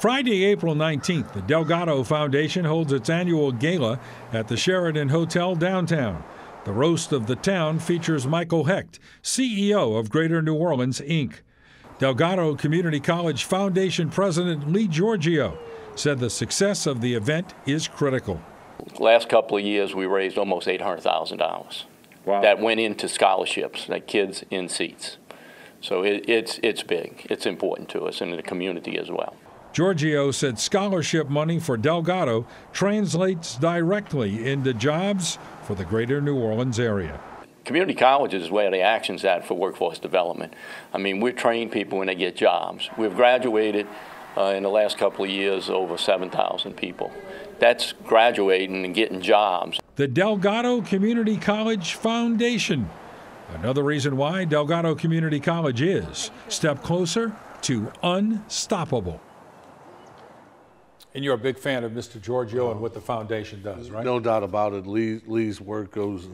Friday, April 19th, the Delgado Foundation holds its annual gala at the Sheraton Hotel downtown. The roast of the town features Michael Hecht, CEO of Greater New Orleans, Inc. Delgado Community College Foundation President Lee Giorgio said the success of the event is critical. Last couple of years, we raised almost $800,000. Wow. That went into scholarships, like kids in seats. So it, it's, it's big. It's important to us and the community as well. Giorgio said scholarship money for Delgado translates directly into jobs for the greater New Orleans area. Community colleges is where the action's at for workforce development. I mean, we train people when they get jobs. We've graduated uh, in the last couple of years over 7,000 people. That's graduating and getting jobs. The Delgado Community College Foundation. Another reason why Delgado Community College is step closer to unstoppable. And you're a big fan of Mr. Giorgio and what the foundation does, right? No doubt about it. Lee, Lee's work goes,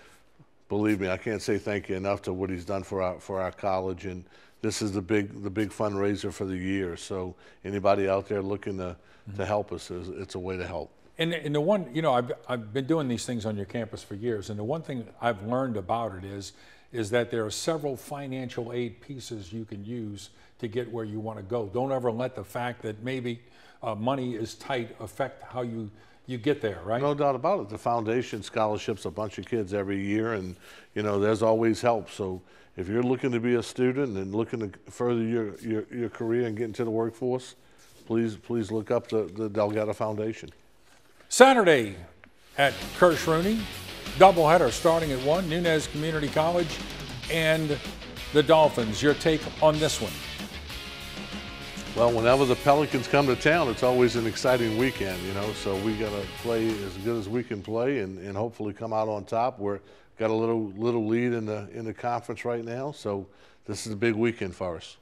believe me, I can't say thank you enough to what he's done for our, for our college. And this is the big, the big fundraiser for the year. So anybody out there looking to, to help us, is, it's a way to help. And, and the one, you know, I've, I've been doing these things on your campus for years, and the one thing I've learned about it is, is that there are several financial aid pieces you can use to get where you want to go. Don't ever let the fact that maybe uh, money is tight affect how you, you get there, right? No doubt about it. The foundation scholarships a bunch of kids every year, and you know there's always help. So if you're looking to be a student and looking to further your, your, your career and get into the workforce, please please look up the, the Delgado Foundation. Saturday at Kirsch Rooney, doubleheader starting at 1, Nunez Community College and the Dolphins. Your take on this one? Well, whenever the Pelicans come to town, it's always an exciting weekend, you know. So we got to play as good as we can play, and, and hopefully come out on top. We're got a little little lead in the in the conference right now, so this is a big weekend for us.